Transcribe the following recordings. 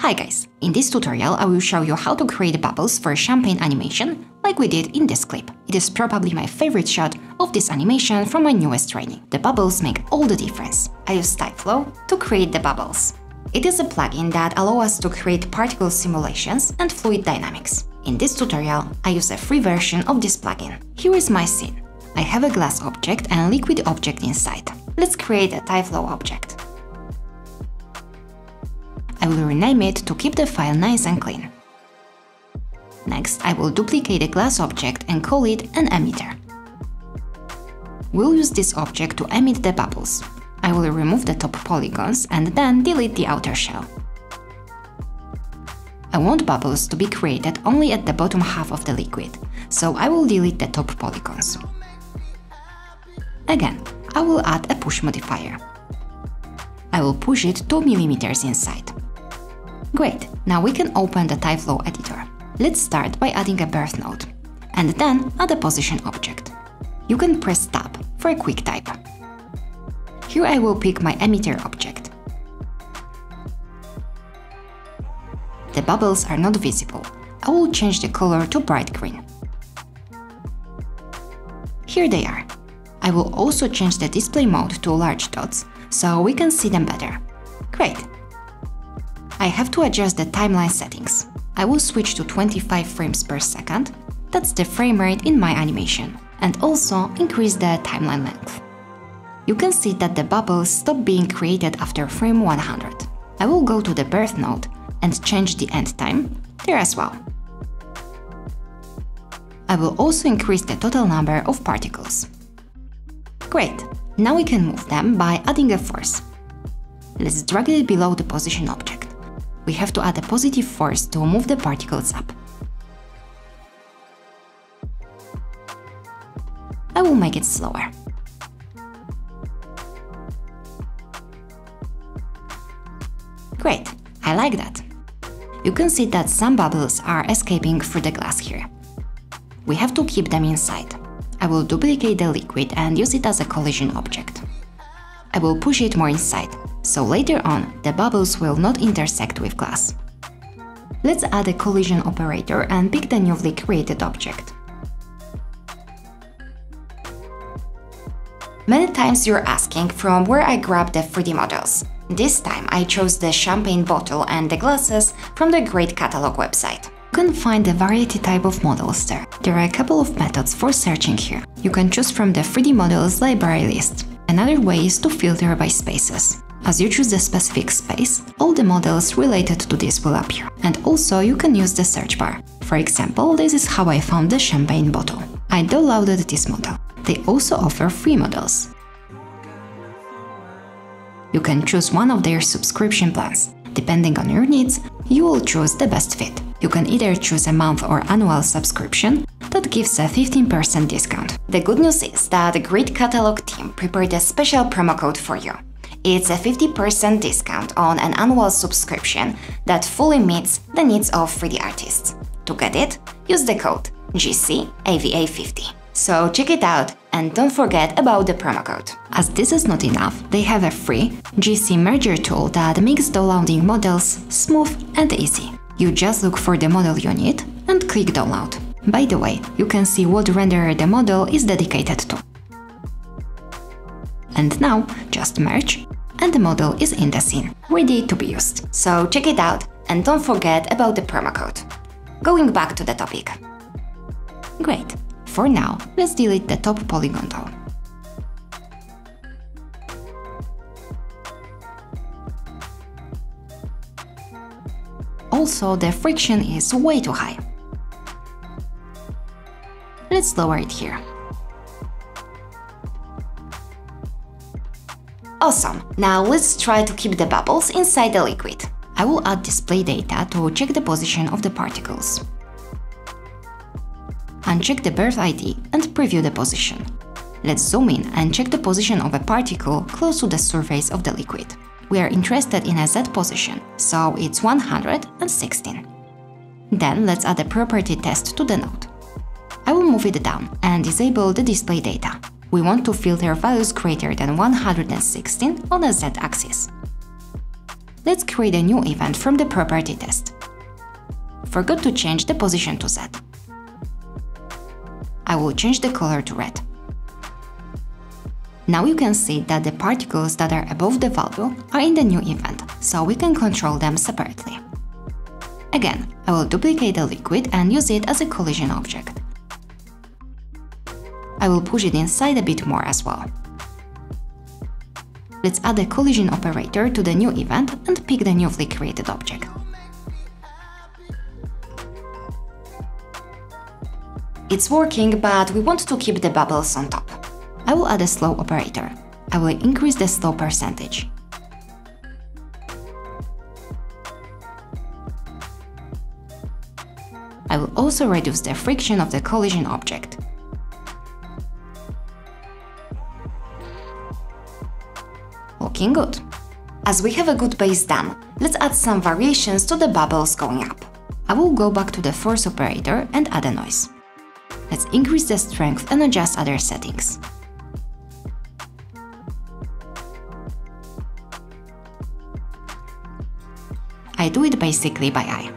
Hi guys! In this tutorial I will show you how to create bubbles for a champagne animation like we did in this clip. It is probably my favorite shot of this animation from my newest training. The bubbles make all the difference. I use tyFlow to create the bubbles. It is a plugin that allows us to create particle simulations and fluid dynamics. In this tutorial, I use a free version of this plugin. Here is my scene. I have a glass object and a liquid object inside. Let's create a tyFlow object. I will rename it to keep the file nice and clean. Next, I will duplicate a glass object and call it an emitter. We'll use this object to emit the bubbles. I will remove the top polygons and then delete the outer shell. I want bubbles to be created only at the bottom half of the liquid, so I will delete the top polygons. Again, I will add a push modifier. I will push it 2 mm inside. Great, now we can open the tyFlow editor. Let's start by adding a birth node, and then add a position object. You can press Tab for a quick type. Here I will pick my emitter object. The bubbles are not visible. I will change the color to bright green. Here they are. I will also change the display mode to large dots, so we can see them better. Great! I have to adjust the timeline settings. I will switch to 25 frames per second, that's the frame rate in my animation, and also increase the timeline length. You can see that the bubbles stop being created after frame 100. I will go to the birth node and change the end time there as well. I will also increase the total number of particles. Great, now we can move them by adding a force. Let's drag it below the position object. We have to add a positive force to move the particles up. I will make it slower. Great, I like that. You can see that some bubbles are escaping through the glass here. We have to keep them inside. I will duplicate the liquid and use it as a collision object. I will push it more inside, so later on the bubbles will not intersect with glass. Let's add a collision operator and pick the newly created object. Many times you're asking from where I grabbed the 3D models. This time I chose the champagne bottle and the glasses from the Great Catalog website. You can find a variety type of models there. There are a couple of methods for searching here. You can choose from the 3D models library list. Another way is to filter by spaces. As you choose the specific space, all the models related to this will appear. And also you can use the search bar. For example, this is how I found the champagne bottle. I downloaded this model. They also offer free models. You can choose one of their subscription plans. Depending on your needs, you will choose the best fit. You can either choose a month or annual subscription that gives a 15% discount. The good news is that the Great Catalog team prepared a special promo code for you. It's a 50% discount on an annual subscription that fully meets the needs of 3D artists. To get it, use the code GCAVA50. So check it out and don't forget about the promo code. As this is not enough, they have a free GC merger tool that makes downloading models smooth and easy. You just look for the model you need and click download. By the way, you can see what renderer the model is dedicated to. And now, just merge, and the model is in the scene, ready to be used. So check it out and don't forget about the promo code. Going back to the topic. Great, for now, let's delete the top polygon though. Also, the friction is way too high. Let's lower it here. Awesome! Now let's try to keep the bubbles inside the liquid. I will add display data to check the position of the particles. Uncheck the birth ID and preview the position. Let's zoom in and check the position of a particle close to the surface of the liquid. We are interested in a Z position, so it's 116. Then let's add a property test to the node. I will move it down and disable the display data. We want to filter values greater than 116 on the Z-axis. let's create a new event from the property test. Forgot to change the position to Z. I will change the color to red. Now you can see that the particles that are above the value are in the new event, so we can control them separately. Again, I will duplicate the liquid and use it as a collision object. I will push it inside a bit more as well. Let's add a collision operator to the new event and pick the newly created object. It's working, but we want to keep the bubbles on top. I will add a slow operator. I will increase the slow percentage. I will also reduce the friction of the collision object. Looking good. As we have a good base done, let's add some variations to the bubbles going up. I will go back to the force operator and add a noise. Let's increase the strength and adjust other settings. I do it basically by eye.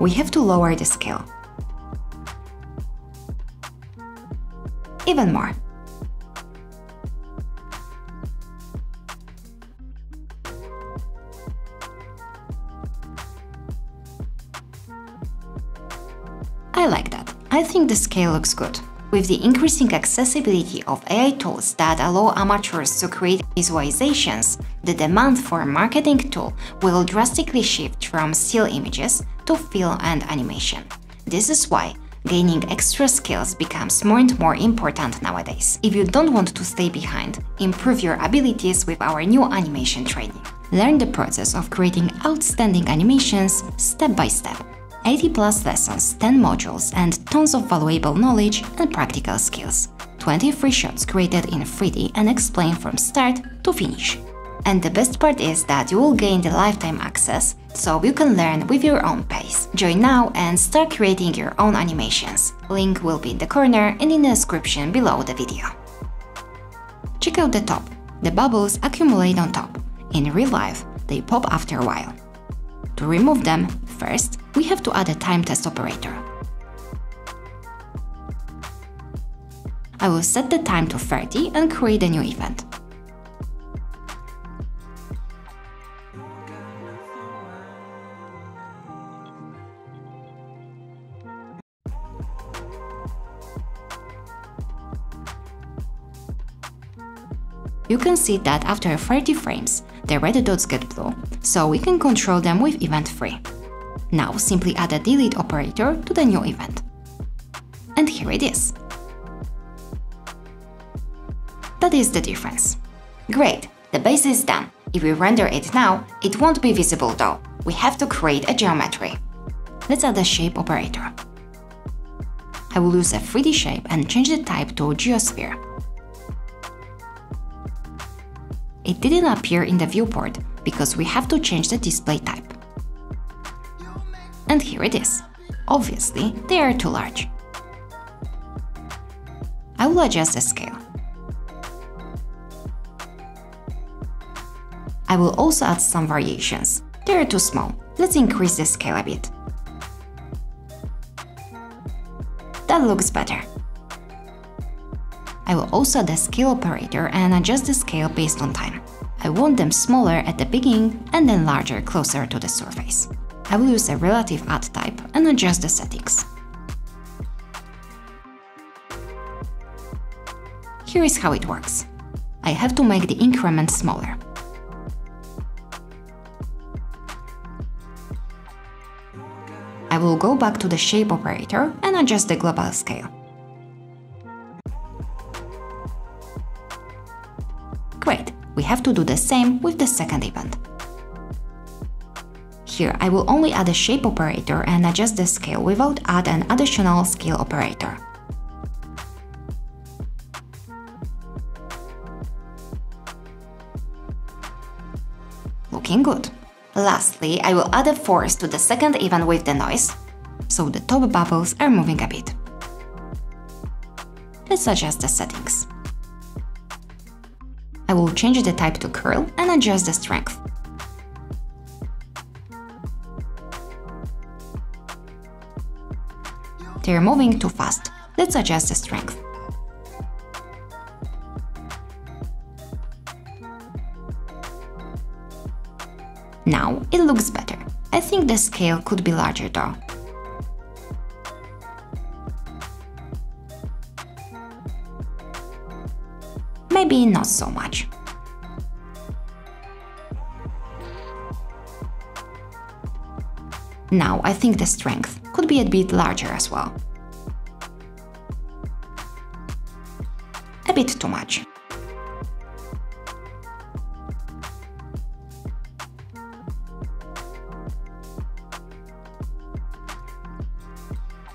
We have to lower the scale. Even more. I like that. I think the scale looks good. With the increasing accessibility of AI tools that allow amateurs to create visualizations, the demand for a marketing tool will drastically shift from still images to film and animation. This is why gaining extra skills becomes more and more important nowadays. If you don't want to stay behind, improve your abilities with our new animation training. Learn the process of creating outstanding animations step by step 80 plus lessons, 10 modules, and tons of valuable knowledge and practical skills. 20 free shots created in 3D and explained from start to finish. And the best part is that you will gain the lifetime access, so you can learn with your own pace. Join now and start creating your own animations. Link will be in the corner and in the description below the video. Check out the top. The bubbles accumulate on top. In real life, they pop after a while. To remove them, first, we have to add a time test operator. I will set the time to 30 and create a new event. Can see that after 30 frames, the red dots get blue, so we can control them with event 3. Now simply add a delete operator to the new event. And here it is. That is the difference. Great, the base is done. If we render it now, it won't be visible though. We have to create a geometry. Let's add a shape operator. I will use a 3D shape and change the type to geosphere. It didn't appear in the viewport because we have to change the display type. And here it is. Obviously, they are too large. I will adjust the scale. I will also add some variations. They are too small. Let's increase the scale a bit. That looks better. I will also add a scale operator and adjust the scale based on time. I want them smaller at the beginning and then larger closer to the surface. I will use a relative add type and adjust the settings. Here is how it works. I have to make the increment smaller. I will go back to the shape operator and adjust the global scale. Great, we have to do the same with the second event. Here I will only add a shape operator and adjust the scale without add an additional scale operator. Looking good. Lastly, I will add a force to the second event with the noise, so the top bubbles are moving a bit. Let's adjust the settings. Change the type to curl and adjust the strength. They're moving too fast. Let's adjust the strength. Now it looks better. I think the scale could be larger though. Not so much. Now I think the strength could be a bit larger as well. A bit too much.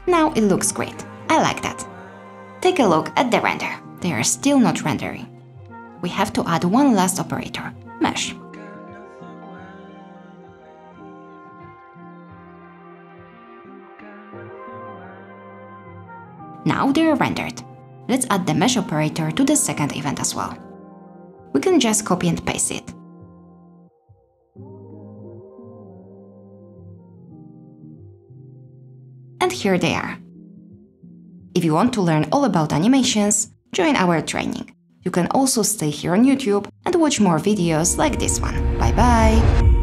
Now it looks great. I like that. Take a look at the render. They are still not rendering. We have to add one last operator, mesh. Now they are rendered. Let's add the mesh operator to the second event as well. We can just copy and paste it. And here they are. If you want to learn all about animations, join our training. You can also stay here on YouTube and watch more videos like this one. Bye bye!